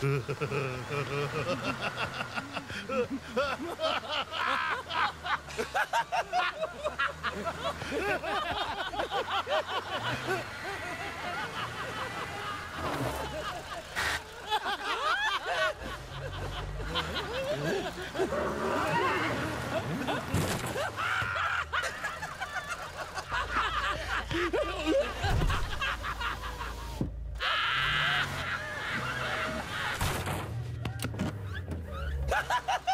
Ha ha ha ha! ハハハハ